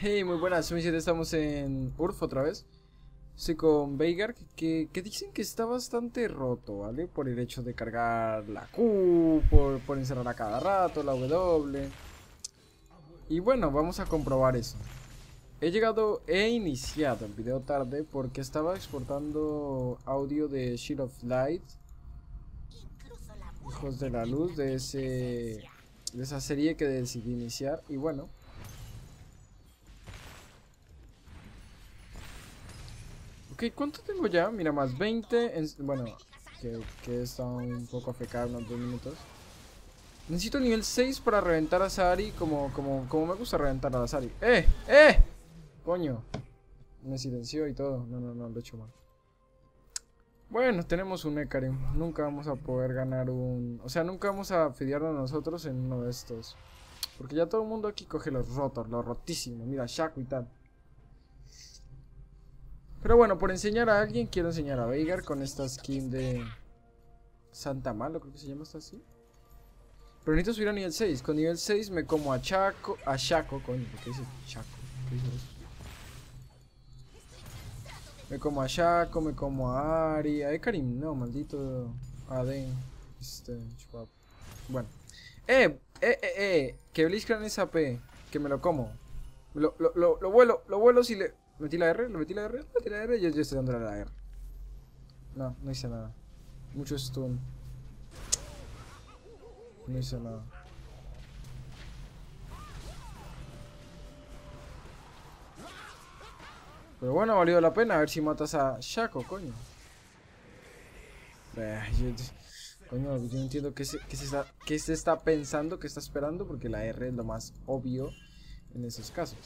Hey, muy buenas, estamos en Urf otra vez. Estoy con Veigar, que, que, dicen que está bastante roto, ¿vale? Por el hecho de cargar la Q, por, por encerrar a cada rato, la W. Y bueno, vamos a comprobar eso. He llegado, he iniciado el video tarde porque estaba exportando audio de Shield of Light. Hijos de la luz, de ese de esa serie que decidí iniciar. Y bueno, Ok, ¿cuánto tengo ya? Mira, más 20. bueno, que, que está un poco afecado unos dos minutos. Necesito nivel 6 para reventar a Sari como, como, como me gusta reventar a Sari. ¡Eh! ¡Eh! Coño. Me silenció y todo. No, no, no, lo he hecho mal. Bueno, tenemos un Ekarim. Nunca vamos a poder ganar un... O sea, nunca vamos a fidearnos nosotros en uno de estos. Porque ya todo el mundo aquí coge los rotos, los rotísimos. Mira, Shaco y tal. Pero bueno, por enseñar a alguien, quiero enseñar a Veigar con esta skin de Santa Malo, creo que se llama esta así. Pero necesito subir a nivel 6. Con nivel 6 me como a Chaco, a Chaco, coño, ¿por qué dice Chaco? ¿Qué dice eso? Me como a Chaco, me como a Ari, a Ekarim, no, maldito Aden. Este, Bueno. Eh, eh, eh, eh, que Blitzcrank es AP, que me lo como. Lo, lo, lo, lo vuelo, lo vuelo si le... ¿Metí la R? ¿Lo metí la R? ¿Metí la R? Yo, yo estoy dando la R. No, no hice nada. Mucho stun. No hice nada. Pero bueno, ha valido la pena a ver si matas a Shaco, coño. coño, yo no entiendo qué se, qué, se está, qué se está pensando, qué está esperando, porque la R es lo más obvio en esos casos.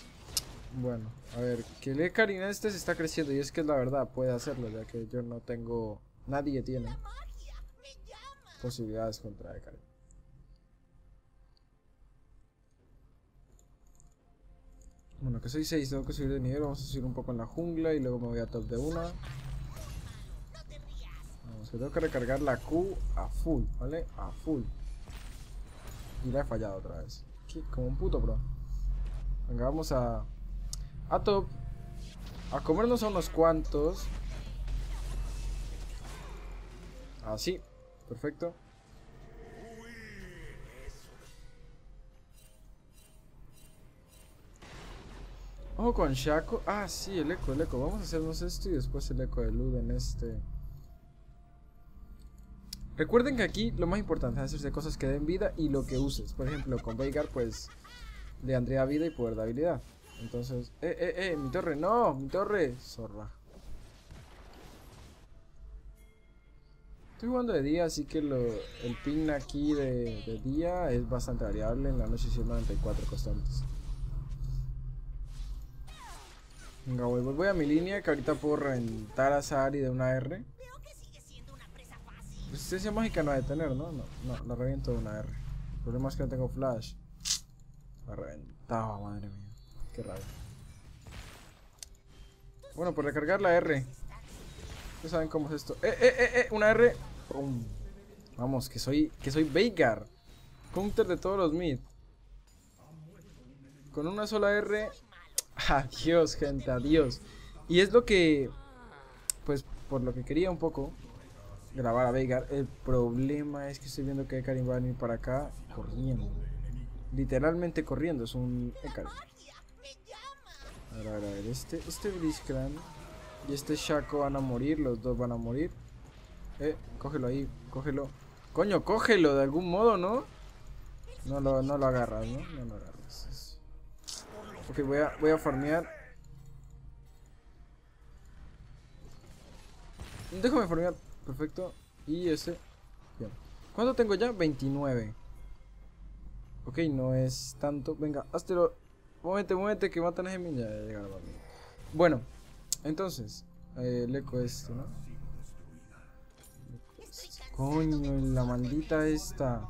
Bueno, a ver, que el Ekarin este se está creciendo y es que es la verdad, puede hacerlo, ya que yo no tengo... Nadie tiene posibilidades contra Ekarin. Bueno, que soy 6, tengo que subir de nivel, vamos a subir un poco en la jungla y luego me voy a top de una. Vamos, que tengo que recargar la Q a full, ¿vale? A full. Y la he fallado otra vez. Como un puto bro. Venga, vamos a a top. A comernos a unos cuantos. Así. Perfecto. Ojo con Shaco. Ah, sí, el eco, el eco. Vamos a hacernos esto y después el eco de Lud en este. Recuerden que aquí lo más importante es hacerse cosas que den vida y lo que uses. Por ejemplo, con Veigar, pues le andría vida y poder de habilidad. Entonces, eh, eh, eh, mi torre, no, mi torre, zorra. Estoy jugando de día, así que el ping aquí de, día es bastante variable. En la noche son 94 constantes. Venga, voy, voy a mi línea que ahorita puedo reventar a Sari de una R. Resistencia mágica no ha de tener, ¿no? No, no, la reviento de una R. El problema es que no tengo flash. La reventaba, madre mía. Qué raro. Bueno, por recargar la R. Ya saben cómo es esto. ¡Eh, eh, eh, eh! Una R. Vamos, que soy, que soy Veigar. Counter de todos los mid. Con una sola R. Adiós, gente, adiós. Y es lo que, pues, por lo que quería un poco grabar a Veigar. El problema es que estoy viendo que Ekarim va a venir para acá corriendo. Literalmente corriendo, es un Ekarim. A ver, a ver, a ver. Este, este Blitzcrank y este Shaco van a morir. Los dos van a morir. Eh, cógelo ahí, cógelo. Coño, cógelo de algún modo, ¿no? No lo, no lo agarras, ¿no? No lo agarras. Ok, voy a, voy a farmear. Déjame farmear. Perfecto. Y ese. Bien. ¿Cuánto tengo ya? 29. Ok, no es tanto. Venga, lo Muévete, muévete, que matan a Gemini. Ya, ya llegaron Bueno, entonces, eh, el eco este, ¿no? Coño, la maldita esta.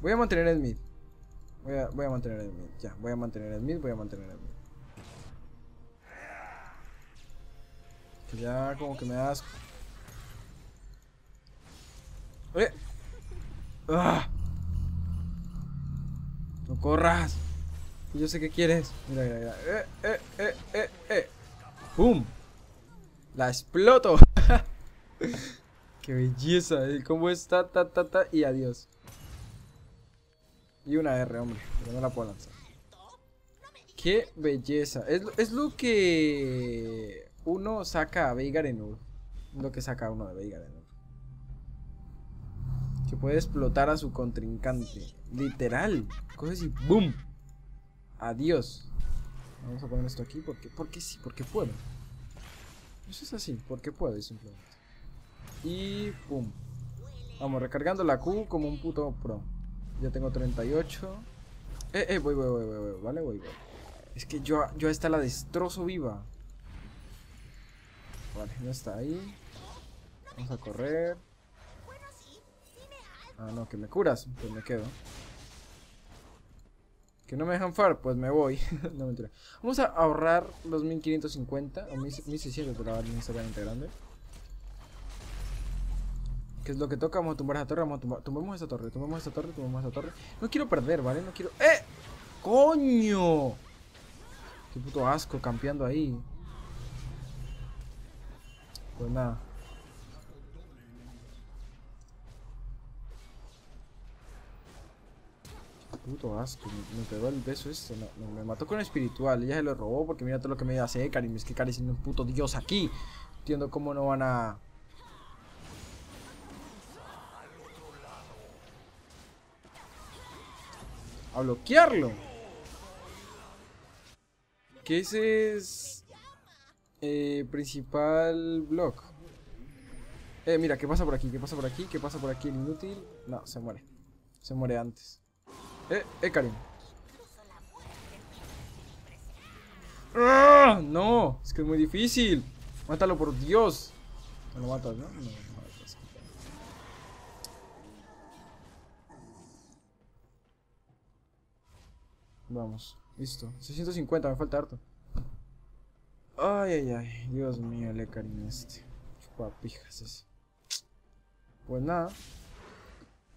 Voy a mantener el mid. Voy a, voy a mantener el mid. Ya, voy a mantener el mid, voy a mantener el mid. Que ya como que me das. ¡Eh! ¡Ah! ¡No corras! Yo sé que quieres. Mira, mira, mira. Eh, eh, eh, eh. La exploto. Qué belleza. El combo está ta, ta, ta y adiós. Y una R, hombre. Pero no la puedo lanzar. Qué belleza. Es, es lo que uno saca a Veigar en Ur. Lo que saca uno de Veigar en Ur. Que puede explotar a su contrincante. Literal. Coges y ¡boom! Adiós. Vamos a poner esto aquí porque, porque sí, porque puedo. Eso es así, porque puedo simplemente. Y ¡pum! Vamos, recargando la Q como un puto pro. Ya tengo 38. Eh, eh, voy, voy, voy, voy, voy, vale, voy, voy. Es que yo, yo esta la destrozo viva. Vale, ya está ahí. Vamos a correr. Ah, no, que me curas. Pues me quedo. Que no me dejan far, pues me voy. no mentira. Vamos a ahorrar los 1550 o 1600 de la barra necesariamente grande. ¿Qué es lo que toca? Vamos a tumbar esa torre, vamos a tumbar. Tumbemos esa torre, tumbemos esa torre, tumbemos esa torre. No quiero perder, ¿vale? No quiero. ¡Eh! ¡Coño! Qué puto asco campeando ahí. Pues nada. Puto asco. Me, pegó el beso este. me mató con espiritual. Ella se lo robó porque mira todo lo que me hace Karim. Es que Karim es un puto dios aquí. Entiendo cómo no van a... A bloquearlo. Que ese es... Eh, principal block. Eh, mira, ¿qué pasa por aquí? ¿Qué pasa por aquí? ¿Qué pasa por aquí? El inútil. No, se muere. Se muere antes. Eh, eh, Karim. ¡Ah! No, es que es muy difícil. Mátalo por Dios. No lo matas, ¿no? No, no Vamos, listo. 650, me falta harto. Ay, ay, ay. Dios mío, le cariño este. Chupapijas ese. Pues nada.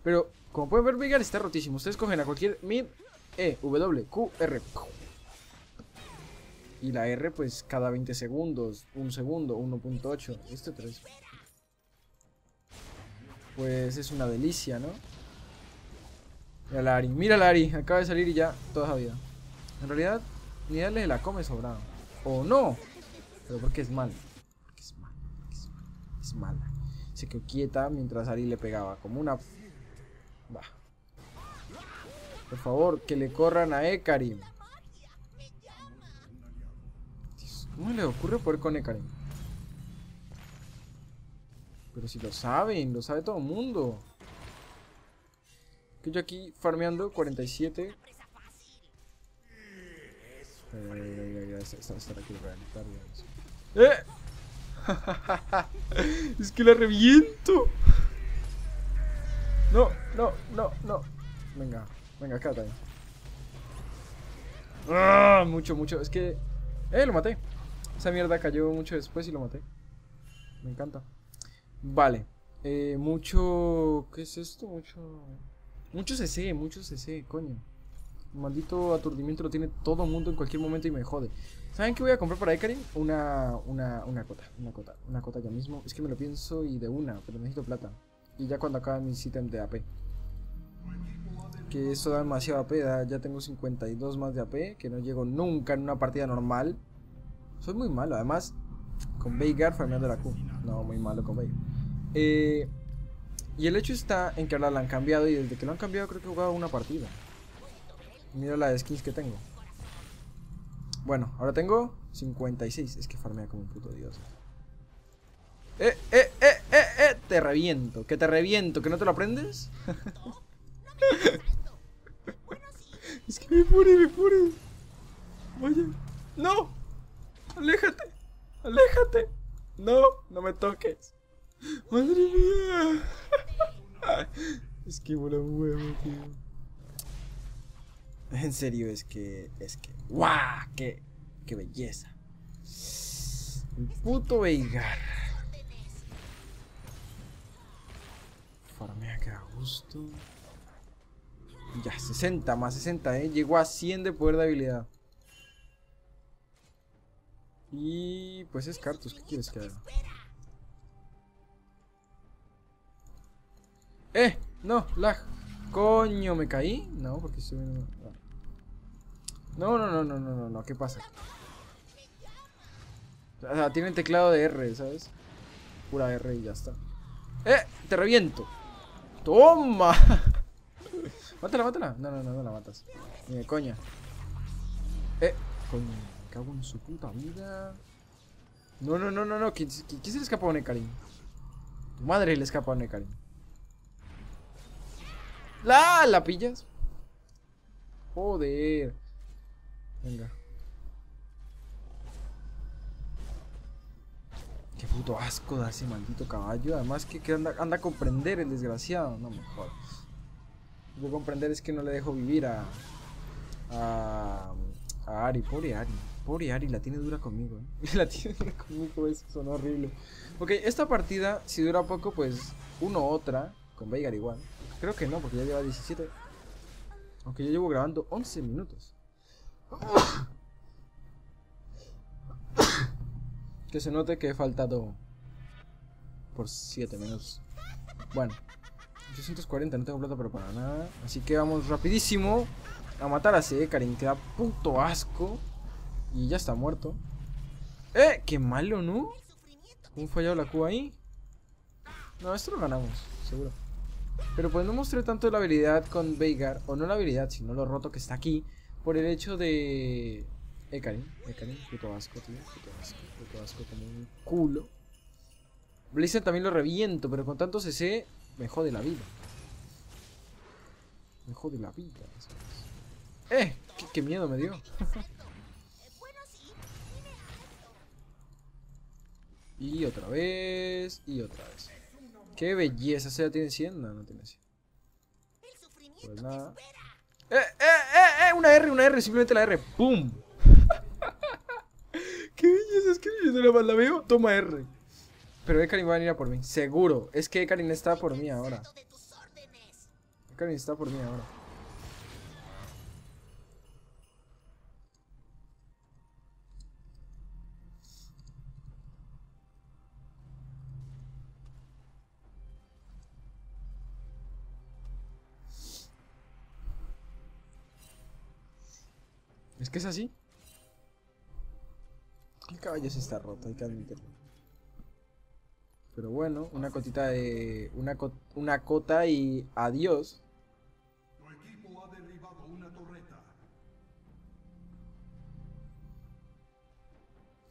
Pero, como pueden ver, Vigar está rotísimo. Ustedes cogen a cualquier mid E, W, Q, R. Y la R, pues, cada 20 segundos. Un segundo, 1.8. Este 3. Pues es una delicia, ¿no? Mira la Ari, mira la Ari, acaba de salir y ya toda esa vida. En realidad, ni darle la come sobrado. O no, pero porque es mal. Porque es mal, es mal, es mala. Se quedó quieta mientras Ari le pegaba, como una... Va. Por favor, que le corran a Ekarim. ¿Cómo le ocurre poder con Ekarim? Pero si lo saben, lo sabe todo el mundo. Que yo aquí farmeando 47. ¡Eh! es que la reviento. No, no, no, no. Venga, venga, acá también. ¡Ah! Mucho, mucho. Es que... ¡Eh! Lo maté. Esa mierda cayó mucho después y lo maté. Me encanta. Vale. Eh, mucho... ¿Qué es esto? Mucho... Mucho CC, mucho CC, coño. maldito aturdimiento lo tiene todo mundo en cualquier momento y me jode. ¿Saben qué voy a comprar para Ekarin? Una, una, una cota, una cota, una cota ya mismo. Es que me lo pienso y de una, pero necesito plata. Y ya cuando acaben mis ítems de AP. Que eso da demasiado AP, ya tengo 52 más de AP, que no llego nunca en una partida normal. Soy muy malo, además, con Veigar farmeando la Q. No, muy malo con Veigar. Eh... Y el hecho está en que ahora la han cambiado y desde que lo han cambiado creo que he jugado una partida. Mira la skins que tengo. Bueno, ahora tengo 56. Es que farmea como un puto dios. ¡Eh, eh, eh, eh, eh! Te reviento, que te reviento, que no te lo aprendes. es que me pone, me pone. Vaya. ¡No! ¡Aléjate! ¡Aléjate! ¡No! ¡No me toques! ¡Madre mía! es que mola un huevo, tío. En serio, es que. Es que. ¡Guau! ¡Qué, qué belleza! El puto Veigar. Farmea que a gusto. Ya, 60 más 60, ¿eh? Llegó a 100 de poder de habilidad. Y pues es Cartus, ¿qué quieres que haga? ¡Eh! No, lag. Coño, ¿me caí? No, porque estoy viendo... No, no, no, no, no, no, no, ¿qué pasa? O sea, tiene teclado de R, ¿sabes? Pura R y ya está. ¡Eh! ¡Te reviento! ¡Toma! mátala, mátala. No, no, no, no la matas. Ni de coña. ¡Eh! Coño, me cago en su puta vida. No, no, no, no, no. ¿Quién, quién, se le escapó a Nekarin? Tu madre le escapó a Nekarin. ¡La! ¿La pillas? Joder. Venga. Qué puto asco da ese maldito caballo. Además que, anda, anda, a comprender el desgraciado. No me jodas. Lo que comprender es que no le dejo vivir a, a, a Ari. Pobre Ari. Pobre Ari, la tiene dura conmigo. ¿eh? La tiene dura conmigo, eso son horrible. Ok, esta partida, si dura poco, pues uno otra. Con Veigar igual. Creo que no, porque ya lleva 17. Aunque yo llevo grabando 11 minutos. Que se note que he faltado por 7 minutos. Bueno, 840, no tengo plata pero para nada. Así que vamos rapidísimo a matar a ese Karin, que da puto asco. Y ya está muerto. ¡Eh! ¡Qué malo, ¿no? ¿Cómo fallado la Q ahí? No, esto lo ganamos, seguro. Pero pues no mostré tanto la habilidad con Veigar, o no la habilidad, sino lo roto que está aquí, por el hecho de... Ekarin, Ekarin, puto asco, tío, puto asco, puto asco como un culo. Blizzard también lo reviento, pero con tanto CC me jode la vida. Me jode la vida. ¡Eh! ¿Qué, miedo me dio! y otra vez, y otra vez. ¡Qué belleza! ¿Se ya tiene 100? No, no tiene 100. Pues nada. ¡Eh, eh, eh, eh! Una R, una R, simplemente la R. ¡Pum! ¡Qué belleza! Es que yo no la, la veo. Toma R. Pero Ekarin va a venir a por mí. Seguro. Es que Ekarin está por mí ahora. Ekarin está por mí ahora. Es que es así. Caballo está roto, hay que admitirlo. Pero bueno, una cotita de. Una, co una cota y adiós. Tu equipo ha derribado una torreta.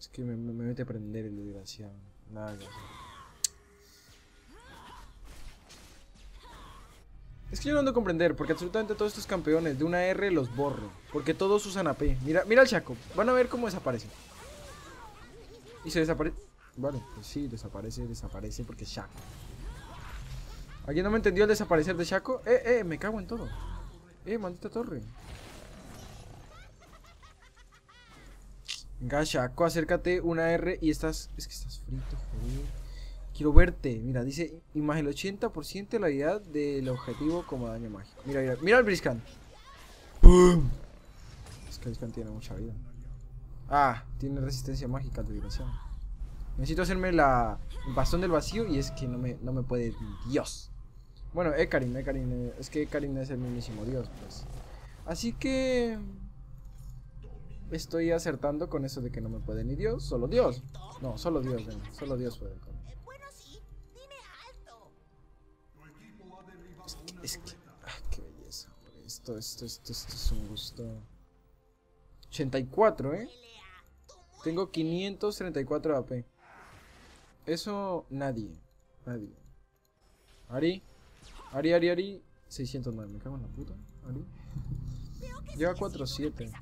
Es que me, me, me mete a prender el desgraciado. Nada que hacer. Es que yo no ando a comprender, porque absolutamente todos estos campeones de una R los borro. Porque todos usan AP. Mira, mira el Chaco. Van a ver cómo desaparece. Y se desaparece. Vale, pues sí, desaparece, desaparece porque es Shaco. ¿Alguien no me entendió el desaparecer de Shaco? Eh, eh, me cago en todo. Eh, maldita torre. Venga, Shaco, acércate, una R y estás... Es que estás frito, joder. Quiero verte. Mira, dice imagen el 80% de la vida del objetivo como daño mágico. Mira, mira, mira el Briscan. ¡Pum! Es que el Briscan tiene mucha vida. Ah, tiene resistencia mágica, desgraciado. Necesito hacerme la el bastón del vacío y es que no me, no me puede Dios. Bueno, Ekarin, Ekarin, eh, es que Ekarin es el mismísimo Dios, pues. Así que estoy acertando con eso de que no me puede ni Dios, solo Dios. No, solo Dios, ven, solo Dios puede. Con... Es que, es que ah, qué belleza. Esto, esto, esto, esto es un gusto. 84, ¿eh? Tengo 534 de AP. Eso nadie. Nadie. Ari. Ari, Ari, Ari. 609. Me cago en la puta. Ari. Lleva 4-7.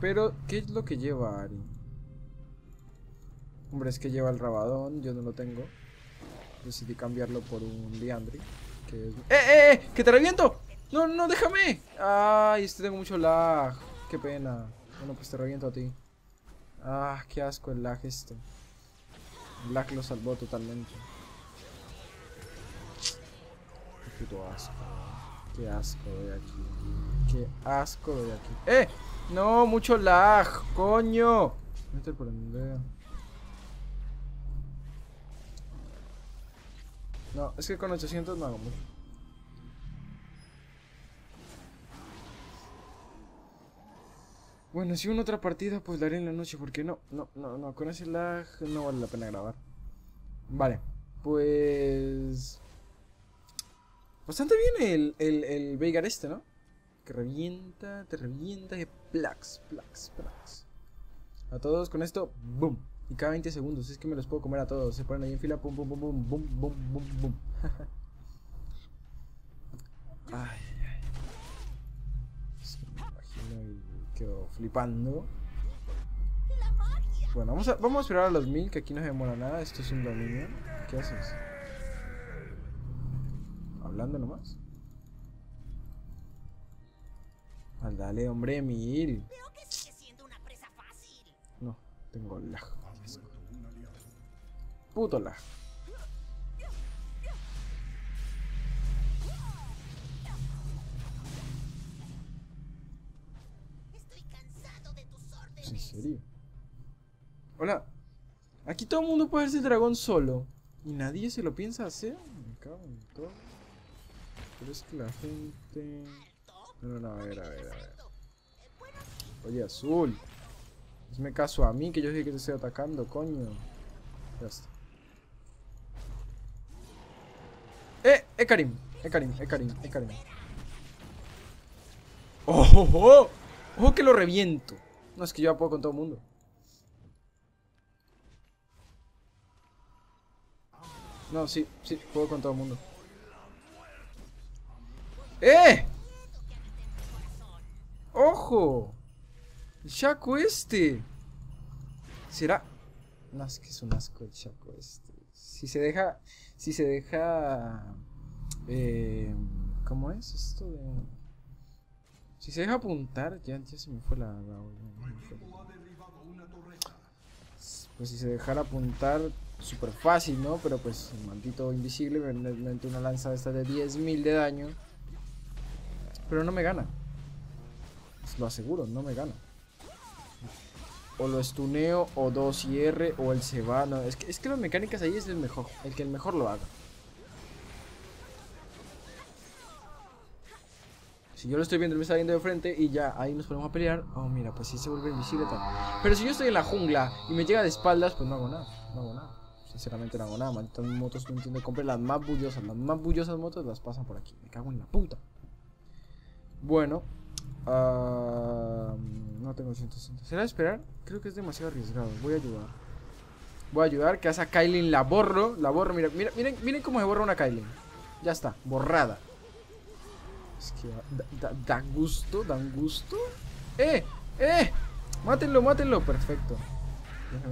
Pero, ¿qué es lo que lleva Ari? Hombre, es que lleva el rabadón. Yo no lo tengo. Decidí cambiarlo por un Liandry. Que es... ¡Eh, eh, eh! ¡Que te reviento! ¡No, no, déjame! Ay, este tengo mucho lag. Qué pena. Bueno, pues te reviento a ti. Ah, qué asco el lag este. El lag lo salvó totalmente. Qué puto asco. Qué asco de aquí. Qué asco de aquí. ¡Eh! No, mucho lag, coño. Por el No, es que con 800 no hago mucho. Bueno, si una otra partida, pues la haré en la noche, porque no, no, no, no, con ese lag no vale la pena grabar. Vale, pues... Bastante bien el, el, el Veigar este, ¿no? Que revienta, te revienta, que plax, plax, plax. A todos con esto, boom. Y cada 20 segundos, es que me los puedo comer a todos. Se ponen ahí en fila, pum, pum, pum, pum, bum, bum, bum, bum. ay, quedo flipando. Bueno, vamos a, vamos a esperar a los mil, que aquí no se demora nada. Esto es un dominio. ¿Qué haces? ¿Hablando nomás? Al dale, hombre, mil. Veo que sigue siendo una presa fácil. No, tengo lag. Puto lag. Hola. Aquí todo el mundo puede hacerse el dragón solo. Y nadie se lo piensa hacer. Me cago en todo. Pero es que la gente... A ver, a ver, a ver. Oye, azul. Hazme caso a mí que yo sé que te estoy atacando, coño. Ya está. ¡Eh! ¡Eh, Karim! ¡Eh, Karim! ¡Eh, Karim! ¡Eh, Karim! ¡Oh, oh, oh! ¡Ojo que lo reviento! No, es que yo puedo con todo el mundo. No, sí, sí, puedo con todo el mundo. ¡Eh! ¡Ojo! El Shaco este. ¿Será? No, es que es un asco el Shaco este. Si se deja. Si se deja. Eh, ¿Cómo es esto de.? Si se deja apuntar, ya, ya se me fue la, la. Pues si se dejara apuntar, súper fácil, ¿no? Pero pues el maldito invisible me me mete una lanza esta de 10.000 de daño. Pero no me gana. Lo aseguro, no me gana. O lo estuneo, o 2 y R, o el se va. No, es, que, es que las mecánicas ahí es el mejor. El que el mejor lo haga. Yo lo estoy viendo, él me está viendo de frente y ya ahí nos ponemos a pelear. Oh, mira, pues sí se vuelve invisible. Pero si yo estoy en la jungla y me llega de espaldas, pues no hago nada. No hago nada. Sinceramente no hago nada. Malditas motos no entiendo. Compré las más bullosas. Las más bullosas motos las pasan por aquí. Me cago en la puta. Bueno. ah, no tengo 160. ¿Será esperar? Creo que es demasiado arriesgado. Voy a ayudar. Voy a ayudar. Que a esa Kailin la borro. La borro. Mira, mira, miren, miren cómo se borra una Kailin. Ya está. Borrada. Es que da, da- da gusto, dan gusto. ¡Eh! ¡Eh! ¡Mátenlo, mátenlo! Perfecto.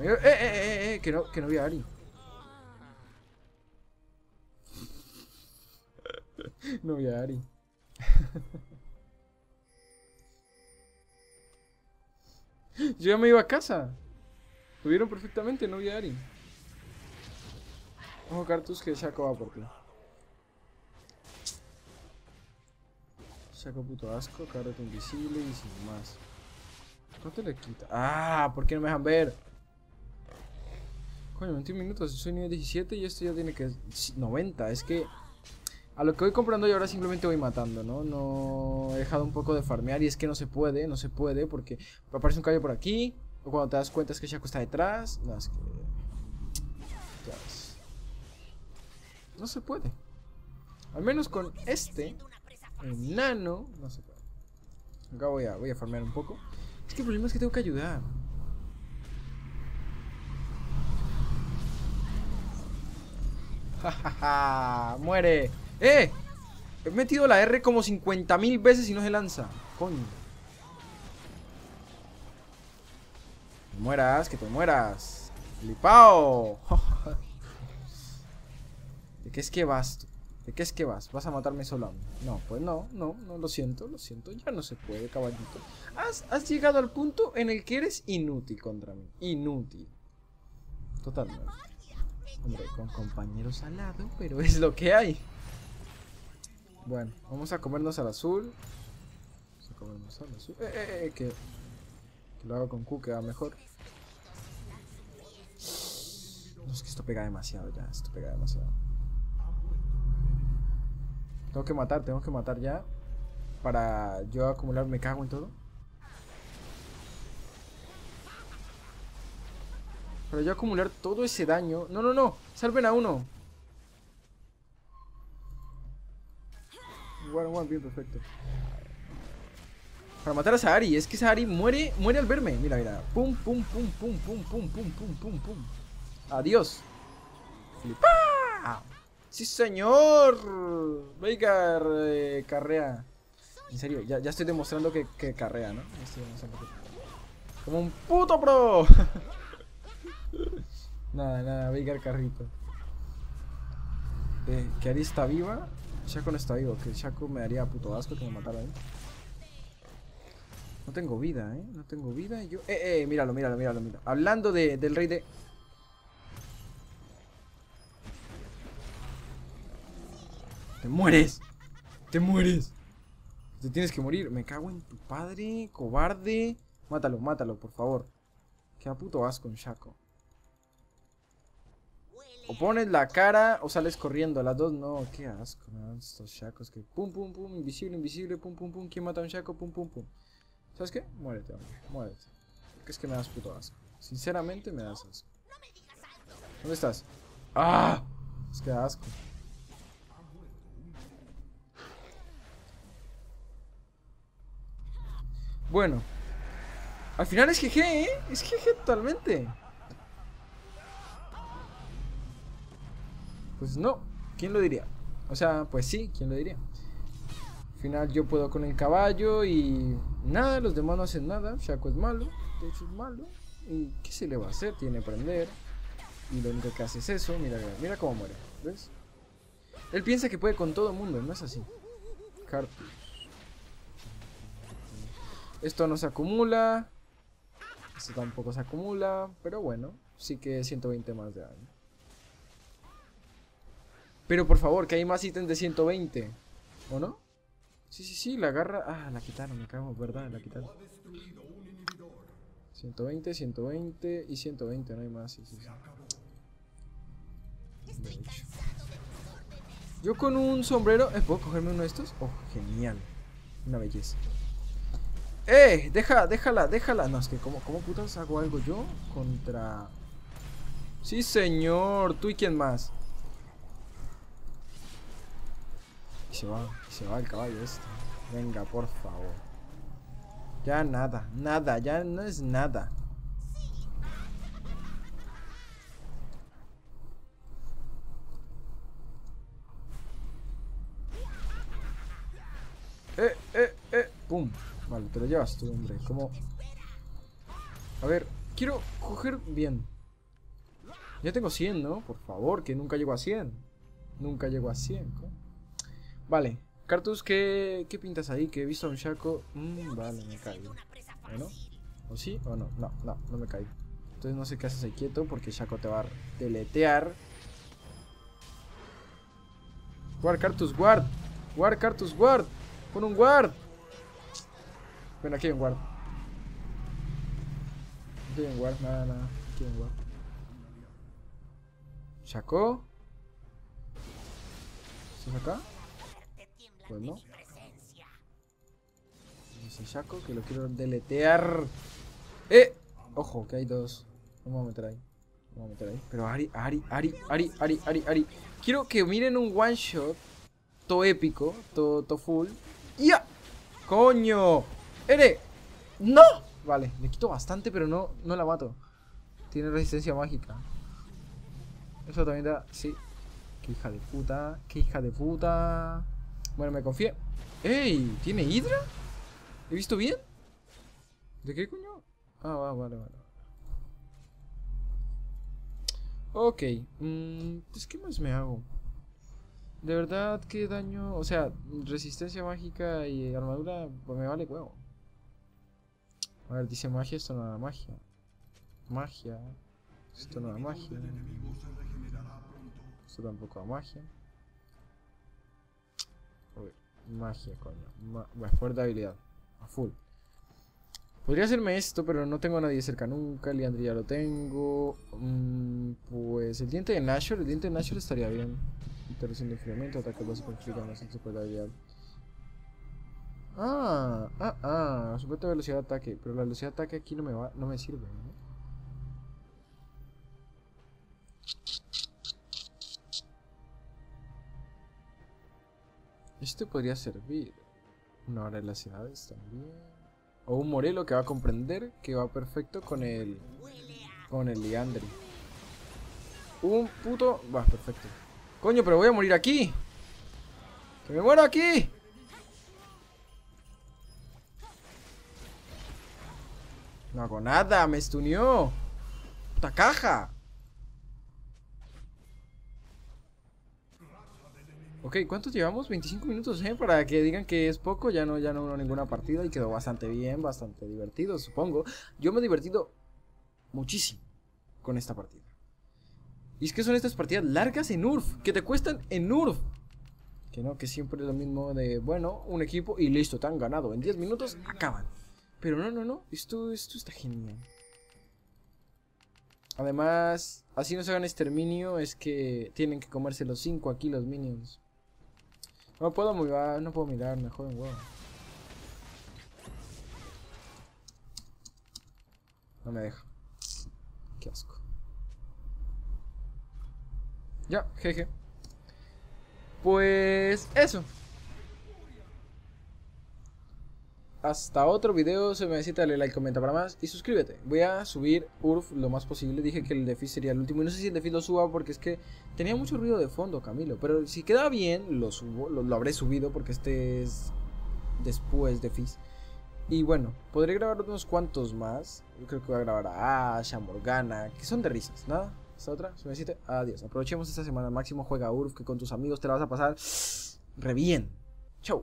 ¡Eh, eh, eh, eh! Que no, que no vi Ari. no vi a Ari. Yo ya me iba a casa. Lo vieron perfectamente, no vi a Ari. Ojo, Cartus, que Shaco va por ti. Shaco puto asco, carrete invisible y sin más. ¿Cuánto le quita? Ah, ¿por qué no me dejan ver? Coño, 21 minutos, soy nivel 17 y esto ya tiene que... 90, es que... A lo que voy comprando y ahora simplemente voy matando, ¿no? No he dejado un poco de farmear y es que no se puede, no se puede porque aparece un caballo por aquí o cuando te das cuenta es que Shaco está detrás. No, es que... No se puede. Al menos con este enano no se puede. Acá voy a, voy a farmear un poco. Es que el problema es que tengo que ayudar. Jajaja, muere. ¡Eh! He metido la R como 50.000 veces y no se lanza. Coño. Que te mueras, que te mueras. Flipao. ¿De qué es que vas tú? ¿De qué es que vas? ¿Vas a matarme solo a mí? No, pues no, no, no, lo siento, lo siento. Ya no se puede, caballito. Has, llegado al punto en el que eres inútil contra mí. Inútil. Totalmente. Hombre, con compañeros al lado, pero es lo que hay. Bueno, vamos a comernos al azul. Vamos a comernos al azul. Eh, eh, eh, que, que lo hago con Q, que va mejor. No, es que esto pega demasiado ya, esto pega demasiado. Tengo que matar, tengo que matar ya. Para yo acumular, me cago en todo. Para yo acumular todo ese daño. No, no, no. Salven a uno. One, one, bien, perfecto. Para matar a Sahari. Es que Sahari muere, muere al verme. Mira, mira. Pum, pum, pum, pum, pum, pum, pum, pum, pum, pum. Adiós. ¡Sí, señor! Veigar eh, carrea. En serio, ya, estoy demostrando que, carrea, ¿no? Como un puto pro. nada, nada, Veigar carrito. Eh, que Ari está viva. Shaco no está vivo. Que Shaco me daría puto asco que me matara ahí. No tengo vida, ¿eh? No tengo vida yo... Eh, eh, míralo, míralo, míralo, míralo. Hablando de, del rey de... Te mueres. Te mueres. Te tienes que morir. Me cago en tu padre, cobarde. Mátalo, mátalo, por favor. Queda puto asco en Shaco. O pones la cara o sales corriendo. Las dos no, qué asco. me dan estos Shacos que pum pum pum, invisible, invisible, pum pum pum. ¿Quién mata a un Shaco? Pum pum pum. ¿Sabes qué? Muérete, hombre. Muérete. Porque es que me das puto asco. Sinceramente me das asco. ¿Dónde estás? ¡Ah! Es que asco. Bueno. Al final es GG, ¿eh? Es GG totalmente. Pues no. ¿Quién lo diría? O sea, pues sí, ¿quién lo diría? Al final yo puedo con el caballo y nada, los demás no hacen nada. Shaco es malo, de hecho es malo. ¿Y qué se le va a hacer? Tiene prender. Y lo único que hace es eso. Mira, mira, cómo muere. ¿Ves? Él piensa que puede con todo el mundo, no es así. Cartus. Esto no se acumula. Esto tampoco se acumula. Pero bueno, sí que 120 más de daño. Pero por favor, que hay más ítems de 120. ¿O no? Sí, sí, sí, la garra. Ah, la quitaron, me cago, ¿verdad? La quitaron. 120, 120 y 120, no hay más. Sí, sí, sí. Yo con un sombrero. ¿eh, ¿Puedo cogerme uno de estos? Oh, genial. Una belleza. ¡Eh! Deja, déjala, déjala. No, es que, ¿cómo, cómo putas hago algo yo contra. Sí, señor. ¿Tú y quién más? Y se va, y se va el caballo este. Venga, por favor. Ya nada, nada, ya no es nada. Eh, eh, eh, pum. Vale, te lo llevas tú, hombre. Como. A ver, quiero coger bien. Ya tengo 100, ¿no? Por favor, que nunca llego a 100. Nunca llego a 100. co. Vale. Cartus, ¿qué, ¿qué pintas ahí? Que he visto a un Shaco. Mm, vale, me caigo. Bueno. ¿O sí o no? No, no, no me caigo. Entonces no sé qué haces ahí quieto porque Shaco te va a deletear. Guard, Cartus, guard. Guard, Cartus, guard. Pon un guard. Bueno, aquí hay un guard. Aquí hay un guard, nada, nada. Aquí hay un guard. Shaco. ¿Estás acá? Te tiembla Pues no. Dice Shaco que lo quiero deletear. ¡Eh! Ojo, que hay dos. Voy a meter ahí. Voy a meter ahí. Pero Ari, Ari, Ari, Ari, Ari, Ari, Ari. Quiero que miren un one shot. To épico. To, to full. ¡Ya! ¡Coño! ¡Ere! ¡No! Vale, le quito bastante, pero no, no la mato. Tiene resistencia mágica. Eso también da. Sí. Qué hija de puta. Qué hija de puta. Bueno, me confié. ¡Ey! ¿Tiene hidra? ¿He visto bien? ¿De qué coño? Ah, va, vale, vale. Ok. mm, pues, ¿qué más me hago? De verdad, ¿qué daño? O sea, resistencia mágica y armadura, pues me vale huevo. A ver, dice magia, esto no da magia. Magia. Esto no da magia. Esto tampoco da magia. Magia, coño. Ma fuerte habilidad. A full. Podría hacerme esto, pero no tengo a nadie cerca nunca. El Liandry ya lo tengo. Mm, pues el diente de Nashor. El diente de Nashor estaría bien. Interrupción de enfriamiento, ataque básico implica no super habilidad. Ah, ah, ah. Supuesta velocidad de ataque. Pero la velocidad de ataque aquí no me va, no me sirve, ¿no? Este podría servir. Una hora de las edades también. O un Morelo que va a comprender que va perfecto con el. Con el Liandry. Un puto. Va, perfecto. Coño, pero voy a morir aquí. ¡Que me muero aquí! No hago nada, me estunió. Puta caja. Ok, ¿cuántos llevamos? 25 minutos, ¿eh? Para que digan que es poco, ya no, ya no hubo ninguna partida y quedó bastante bien, bastante divertido, supongo. Yo me he divertido muchísimo con esta partida. Y es que son estas partidas largas en URF, que te cuestan en URF. Que no, que siempre es lo mismo de, bueno, un equipo y listo, te han ganado. En 10 minutos acaban. Pero no, no, no, esto, esto está genial. Además, así no se hagan exterminio, es que tienen que comerse los 5 aquí los minions. No puedo mirar, no puedo mirar, me joden. No me deja. Qué asco. Ya, jeje. Pues eso. Hasta otro video, se me necesita darle like, comenta para más y suscríbete. Voy a subir URF lo más posible. Dije que el Defis sería el último y no sé si el Defis lo suba porque es que tenía mucho ruido de fondo, Camilo. Pero si queda bien, lo subo, lo, habré subido porque este es después de Fizz. Y bueno, podré grabar unos cuantos más. Yo creo que voy a grabar a Asha, Morgana, que son de risas, nada. Esta otra, se me necesita. Adiós. Aprovechemos esta semana. Máximo juega URF, que con tus amigos te la vas a pasar re bien. Chau.